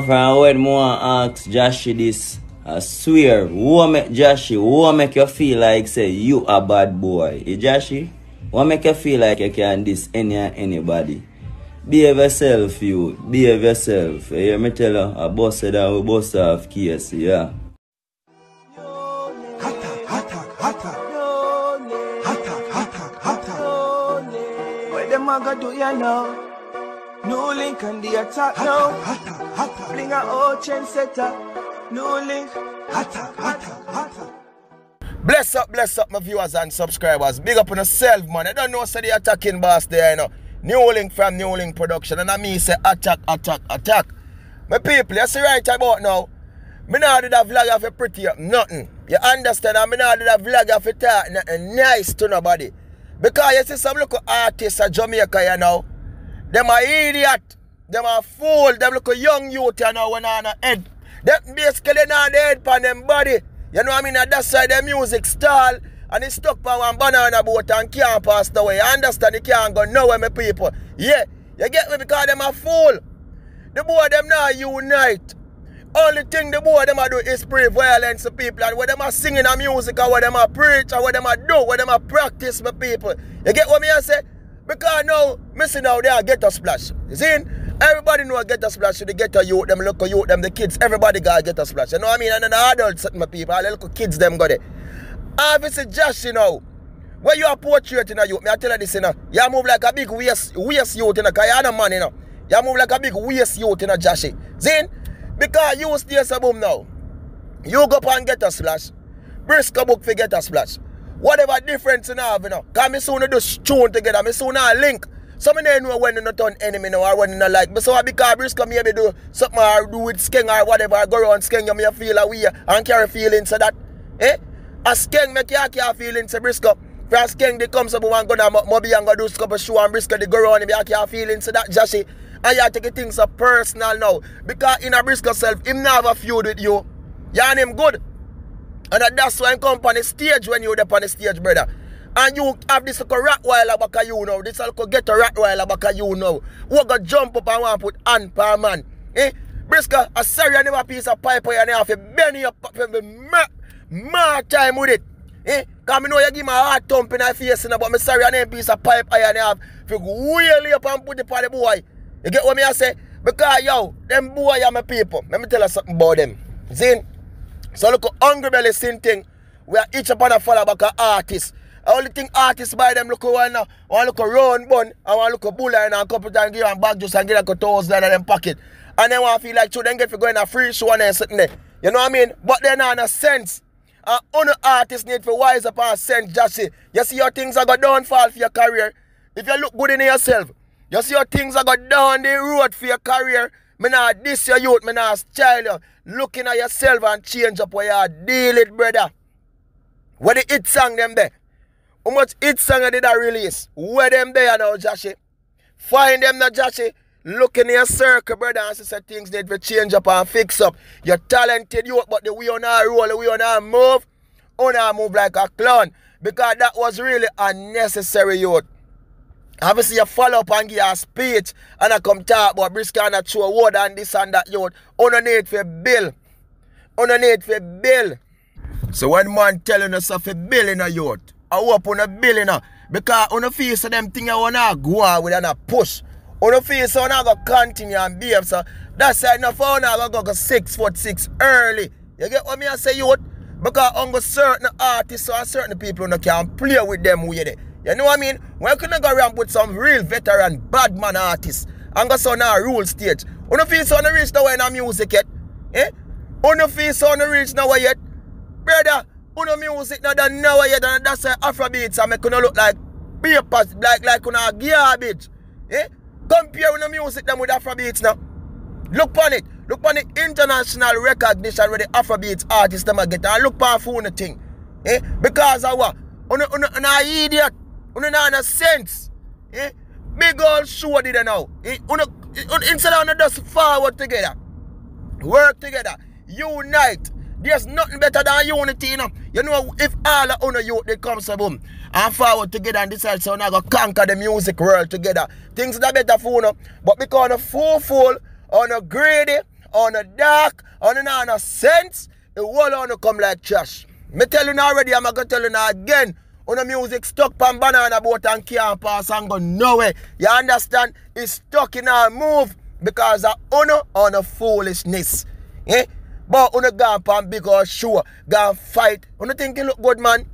from when more ask Jashii this. I swear, who make Jashii, who make you feel like say you a bad boy? Eh, Jashii? What make you feel like you can diss any anybody? Behave yourself, you. Behave yourself. You hear me tell you, boss said that we boss off case, yeah. What them a do ya now? New link on the attack now. Attack, attack, Bring a old chain setter. New link. attack, attack, attack. Bless up, bless up, my viewers and subscribers. Big up on yourself, man. I don't know, say the attacking boss there, you know. New link from New Link Production. And I mean, say attack, attack, attack. My people, you see right about now. Me not do that vlog of a pretty up nothing. You understand? I me not do that vlog of a talk nothing nice to nobody. Because you see some local artists in Jamaica, you know. Them are idiot. Them are fool. Them look a young youth, you know, when on a head. Them basically not the head on them body. You know what I mean? That's why the music stall and it's stuck on one banana boat and can't pass the way. You understand? You can't go nowhere, my people. Yeah. You get me? Because them are fool. The boy them not unite. Only thing the boy them a do is spray violence to people and what them are singing a music or what them a preach or what them a do, what them a practice my people. You get what me I say? Because now, missing out there get a splash. You see? Everybody know I get a splash, the get a youth, them local youth, them the kids, everybody got get a splash. You know what I mean? And then the adults, my people, all the little kids them got it. Obviously, just you know, when you are portraying a youth, me I tell you this, you know, you move like a big waste, waste youth, you know, because you're a man, you know. You move like a big waste youth, you know, Jashii. Zin, because you stay a boom now. You go up and get a splash. Brysco book for get a splash. Whatever difference you have, you know. Because me soon do tune together, me soon a link. So me don't know when you not turn enemy now or when you not like. But so because Brysco maybe do something or do with skeng or whatever, I go around skeng, you may feel a way and carry feelings so that, eh? A skeng make you carry feelings to Brysco. For a skeng they come some one gonna maybe and go do a couple show and Brysco they go around and be carry feelings to that Jashii. And you take things so personal now. Because in a Brysco self, him not have a feud with you. You and him good. And that's why I come on the stage when you're up on the stage, brother. And you have this little Rottweiler back of you now. This little get a Rottweiler back of you now. Who go jump up and want to put hand per man. Eh? Brysco, I sorry I never piece of pipe and you have to bend you up for more, time with it. Eh? Cause me know you give me a hard thump in the face, but me sorry I never piece of pipe and you have to wheel up and put it on the boy. You get what me I say? Because yo, them boy are my people. Let me tell you something about them. Zin. So look at Hungry Belly sin thing. We are each upon a follow back a artist. Only thing artists buy them look one now. One look at round bun. I want look at bull and a couple times give them back just and get like a thousand in them pocket. And then want feel like two then get for going a free show and then sitting there. You know what I mean? But they're not in a sense. And only artists need to wise up and sense Jashii. You see your things are go downfall for your career. If you look good in yourself, you see your things are go down the road for your career. Me not diss your youth, me not style you. Looking at yourself and change up where you deal it, brother. Where the hit song them there? How much hit song did I release? Where them there now, Jashii? Find them now, Jashii. Look in your circle, brother, and sister, things need to change up and fix up. You're talented, you, but the way on our roll, the way on our move, on our move like a clown. Because that was really unnecessary, youth. Obviously, you follow up and give a speech and I come talk about Brysco and a true word and this and that, youth. On need for bill. On a need for bill. So when man telling us of a bill in a youth, I on a bill in a because on the face of them thing I wanna go on with and a push. On the face I wanna go continue and behave. So that's why enough I wanna go go six foot six early. You get what me I say youth? Because on go certain artists or certain people who can play with them with it. You know what I mean? When I go around with some real veteran bad man artists and go so now rule stage? On the face on the reach now in a music yet? Eh? On the face on the reach now yet? Brother, uno music not done now yet and that's why Afrobeats and make you look like papers, like like una garbage. Eh? Compare uno music them with Afrobeats now. Look on it. Look on the international recognition where the Afrobeats artists them get and look on phone thing. Eh? Because of what? Uno, uno, uno idiot. Uno not no sense. Eh? Big old show did now. Eh? Uno, uno, instead of uno just forward together. Work together. Unite. There's nothing better than unity, you know. You know, if all of uno youth they come so boom and forward together and decide so now go conquer the music world together. Things that better for uno. But because of fool fool, on a greedy, on a dark, on a no sense, the whole on come like trash. Me tell you now already, I'm gonna tell you now again. On the music stuck pan banana boat and can't pass and go nowhere. You understand? It's stuck in our move because of uno on a foolishness. Eh? But uno go pan big or sure, go fight. Uno think you look good, man.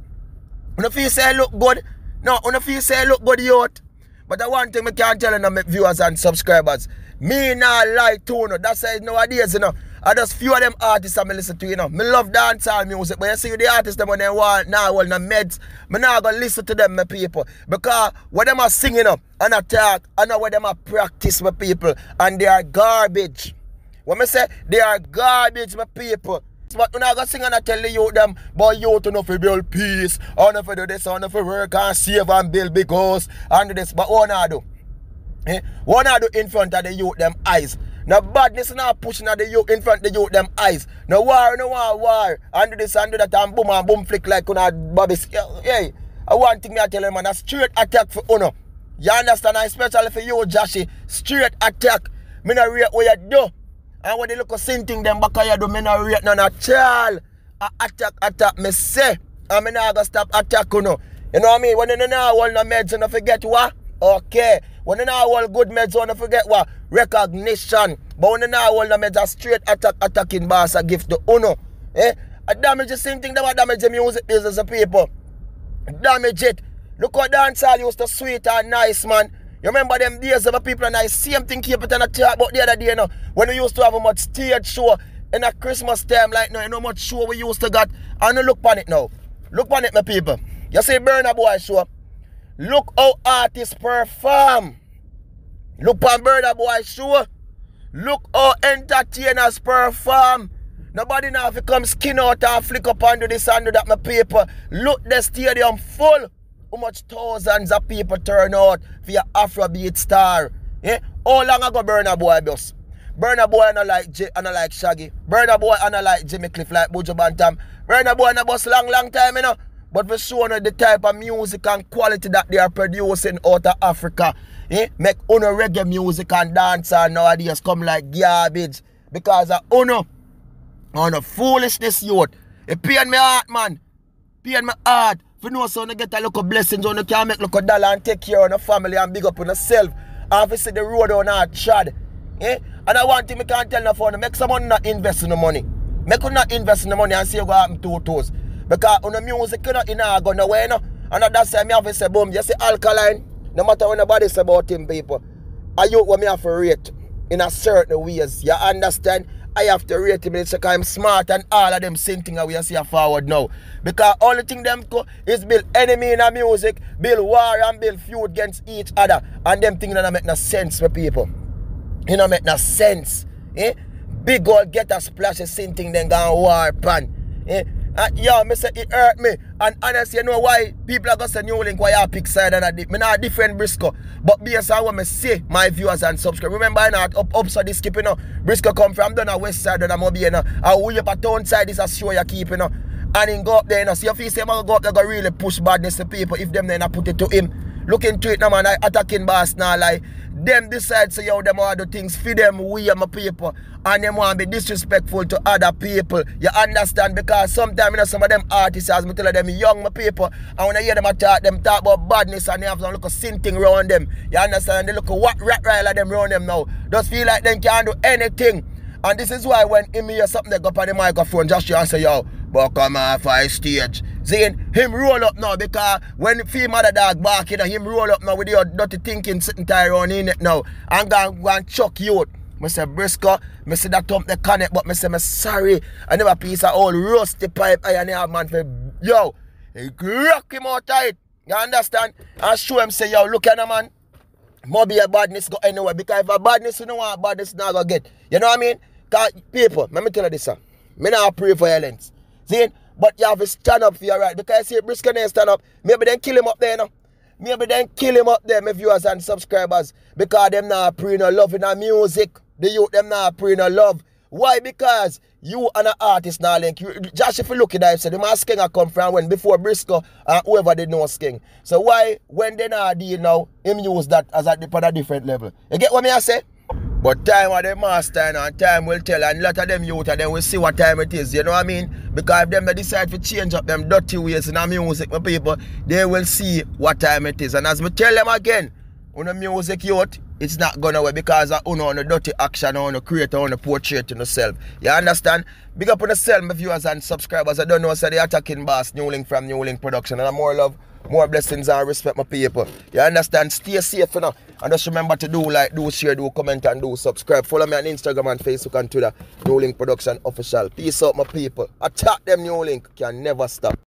Uno feel say look good. No, uno feel say look good, youth. But the one thing I can't tell you, my viewers and subscribers, me not like to you. That's why nowadays, you know. I just few of them artists I listen to, you know. Me love dancehall music, but you see the artists them when they want now well the meds, me not gonna listen to them, my people. Because what them are singing up and attack, I know what them are practice, my people, and they are garbage. When me say they are garbage, my people. But when I go sing and I tell you them, boy, youth to know for build peace, or know for do this, or know for work and save and build big house, and do this. But what I do? Eh? What I do in front of the youth them eyes? Now badness not pushing at the youth in front of the youth them eyes. No war, no war, war. And do this and do that and boom and boom flick like on a Bobby. Hey, I one thing me I tell you man, a straight attack for Uno. You understand? Especially for you, Jashii. Straight attack. Me not rate what you do. And when they look at same thing them back you do, me not rate none at all. A attack, attack, me say. Me not gonna stop attack you know. You know what I mean? When you know all the meds, you don't forget what? Okay. When you know all good meds, you don't forget what? Recognition. But when you know all the meds, a straight attack, attacking boss, a gift to Uno. Eh? I damage the same thing that damage the music business of people. Damage it. Look how dancehall used to sweet and nice, man. You remember them days of people and I same thing keep it on a talk about the other day, you know, when we used to have a much stage show in a Christmas time like now, you know much show we used to got. And you look on it now. Look on it, my people. You see Burna Boy show. Look how artists perform. Look on Burna Boy show. Look how entertainers perform. Nobody now if you come skin out and flick up and do this and do that, my people. Look the stadium full. How much thousands of people turn out for your Afrobeat star? Yeah? How long ago Burna Boy bus? Burna Boy and I like J and like Shaggy. Burna Boy and I like Jimmy Cliff like Buju Banton. Burna Boy and I bus long, long time, you know. But for sure the type of music and quality that they are producing out of Africa. Eh? Make uno reggae music and dance and nowadays come like garbage. Because of uno. On a foolishness youth. It pain me heart, man. Pain me heart. If you know so you get a little blessings you can make a dollar and take care of the family and big up on yourself. And if you the road on our trad. Eh? And I want thing I can't tell no phone. Make someone not invest in the money. Make you not invest in the money and see what happen to toes. Because on the music you know you know go nowhere no. And that's why me have to say boom, you see alkaline. No matter what nobody say about him people. I you what me have to rate in a certain ways. You understand? I have to rate him because I'm smart and all of them same thing we see forward now. Because only thing them is build enemy in a music, build war and build feud against each other. And them things that make no sense for people. You know make no sense. Eh? Big gold get a splash the same thing then go war pan. Eh? And yo, me say it hurt me. And honestly, you know why people are to say New Link, why I pick side and I did. Me not different Brysco. But based on what me say, my viewers and subscribe. Remember, I not up, upside this skip, you know. Brysco come from down the west side, and I'm here, you know. And we up a town side, this a show you keep, you know. And then go up there, you know. So if you say, man, go up there, go really push badness to people. If them then I put it to him. Look into it now, man. I attacking boss now, like. Them decide, so yo, them to do things for them, we and my people. And them want to be disrespectful to other people. You understand? Because sometimes, you know, some of them artists, as me tell them, young my people, and when I hear them talk, them talk about badness and they have some a sin thing around them. You understand? And they look at what rat riler them around them now. Just feel like they can't do anything. And this is why when him hear something, they go up on the microphone, just and say, yo, but come off a stage. Seeing him roll up now because when female the dog bark, you know, him roll up now with your dirty thinking sitting tie around in it now. And go, go and chuck you out. I say Brysco, I say that thump the connect, but I say I'm sorry. I never piece of old rusty pipe I and man for yo. Rock him out tight. You understand? And show him say, yo, look at him man. Maybe a badness go anywhere because if a badness you know what badness not gonna get. You know what I mean? Cause people, let me tell you this, sir. Me not pray for violence. See? But you have to stand up for your right. Because see Brysco then stand up. Maybe then kill him up there, you know. Maybe then kill him up there, my viewers and subscribers. Because them not praying no love in the music. The youth them not praying no love. Why? Because you and an artist now link. You, just if you look at that, so the man Skeng a come from when before Brysco and whoever did know Skeng. So why when they not deal now, him use that as a, a different level. You get what me I say? But time are the master and time will tell and a lot of them youth and then we see what time it is, you know what I mean? Because if them they decide to change up them dirty ways in our music, my people, they will see what time it is. And as me tell them again, on the music youth, it's not gonna work because of uno on the dirty action on the creator on the portrait in yourself. You understand? Big up on the yourself, my viewers and subscribers. I don't know, so the attacking boss, New Link from New Link Production. And I'm more love, more blessings and respect my people. You understand? Stay safe, you know. And just remember to do like, do share, do comment, and do subscribe. Follow me on Instagram and Facebook and Twitter. New Link Production Official. Peace out, my people. Attack them, New Link. Can never stop.